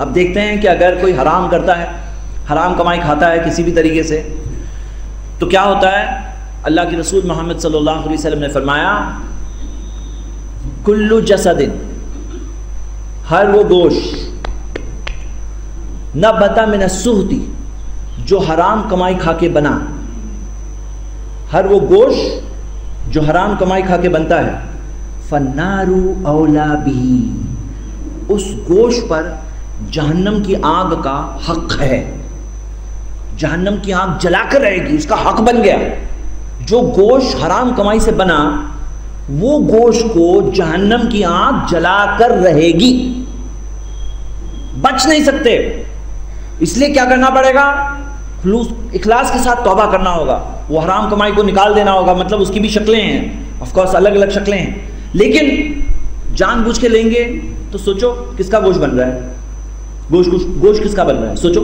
अब देखते हैं कि अगर कोई हराम करता है, हराम कमाई खाता है किसी भी तरीके से तो क्या होता है? अल्लाह के रसूल मोहम्मद सल्लल्लाहु अलैहि वसल्लम ने फरमाया, कुल्लु जसदिन, हर वो गोश न बता मिन सुहती, जो हराम कमाई खा के बना। हर वो गोश्त जो हराम कमाई खा के बनता है। फन्नारू औला भी उस गोश्त पर जहन्नम की आग का हक है। जहन्नम की आग जलाकर रहेगी उसका हक बन गया। जो गोश्त हराम कमाई से बना, वो गोश को जहन्नम की आग जलाकर रहेगी। बच नहीं सकते। इसलिए क्या करना पड़ेगा? इखलास के साथ तौबा करना होगा। वो हराम कमाई को निकाल देना होगा मतलब उसकी भी शक्लें हैं। ऑफकोर्स अलग अलग शक्लें हैं। लेकिन जानबूझ के लेंगे तो सोचो किसका गोश बन रहा है? गोश्त गोश्त किसका बन रहा है? सोचो।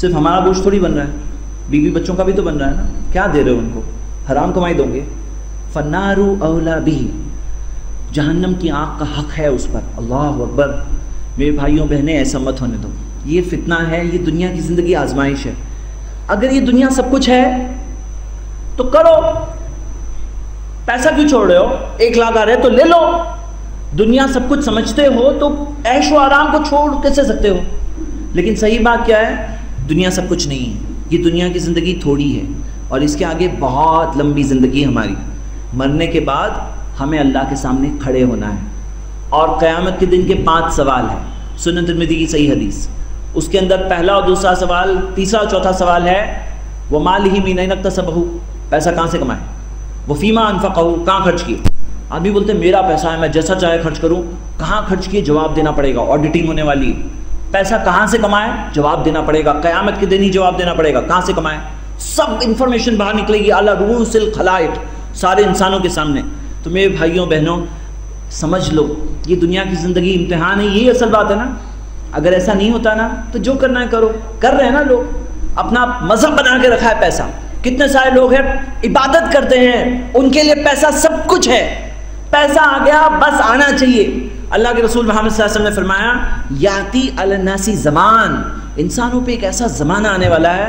सिर्फ़ हमारा गोश्त थोड़ी बन रहा है। बीवी बच्चों का भी तो बन रहा है ना। क्या दे रहे हो उनको? हराम कमाई दोगे। फनारू अवला भी जहन्नम की आँख का हक है उस पर। अल्लाह अकबर। मेरे भाइयों, बहनें, ऐसा मत होने दो। ये फितना है, ये दुनिया की ज़िंदगी आजमाइश है। अगर ये दुनिया सब कुछ है तो करो। पैसा क्यों छोड़ रहे हो? एक लाख आ रहे तो ले लो। दुनिया सब कुछ समझते हो तो ऐशो आराम को छोड़ कैसे सकते हो? लेकिन सही बात क्या है? दुनिया सब कुछ नहीं है। ये दुनिया की ज़िंदगी थोड़ी है और इसके आगे बहुत लंबी ज़िंदगी हमारी। मरने के बाद हमें अल्लाह के सामने खड़े होना है और क़यामत के दिन के पाँच सवाल हैं। सुनत तिरमिदी की सही हदीस। उसके अंदर पहला और दूसरा सवाल, तीसरा और चौथा सवाल है वो माल ही मीन तसबहू पैसा कहाँ से कमाए? वो फीमा अनफ़ाऊ कहाँ खर्च किए? आदमी बोलते हैं, मेरा पैसा है, मैं जैसा चाहे खर्च करूँ। कहाँ खर्च किए? जवाब देना पड़ेगा। ऑडिटिंग होने वाली। पैसा कहाँ से कमाए? जवाब देना पड़ेगा। क़यामत के दिन ही जवाब देना पड़ेगा। कहाँ से कमाए? सब इंफॉर्मेशन बाहर निकलेगी। अला रूसिल खलाइट सारे इंसानों के सामने। तो मेरे भाइयों, बहनों, समझ लो, ये दुनिया की ज़िंदगी इम्तिहान है, यही असल बात है ना? अगर ऐसा नहीं होता ना तो जो करना है करो। कर रहे हैं ना लोग? अपना मज़हब बना के रखा है पैसा। कितने सारे लोग हैं, इबादत करते हैं। उनके लिए पैसा सब कुछ है। पैसा आ गया, बस आना चाहिए। अल्लाह के रसूल मोहम्मद ने फरमाया, याति अलनासी जमान। इंसानों पे एक ऐसा ज़माना आने वाला है,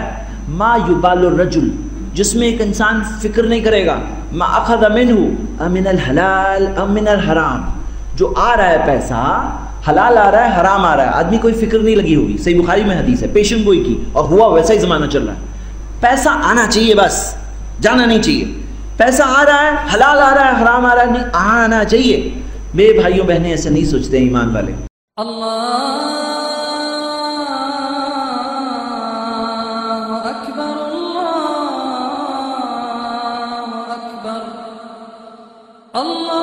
मा युबाल रजुल, जिसमें एक इंसान फ़िक्र नहीं करेगा। मा अखद अमिन अमिन हलाल अमिन हराम। जो आ रहा है पैसा, हलाल आ रहा है, हराम आ रहा है। आदमी कोई फ़िक्र नहीं लगी होगी। सही बुखारी में हदीस है पेशन गोई की, और हुआ वैसा ही ज़माना चल रहा है। पैसा आना चाहिए बस, जाना नहीं चाहिए। पैसा आ रहा है, हलाल आ रहा है, हराम आ रहा है, नहीं, आना चाहिए। मेरे भाइयों, बहनें, ऐसे नहीं सोचते ईमान वाले। अल्लाह अल्लाह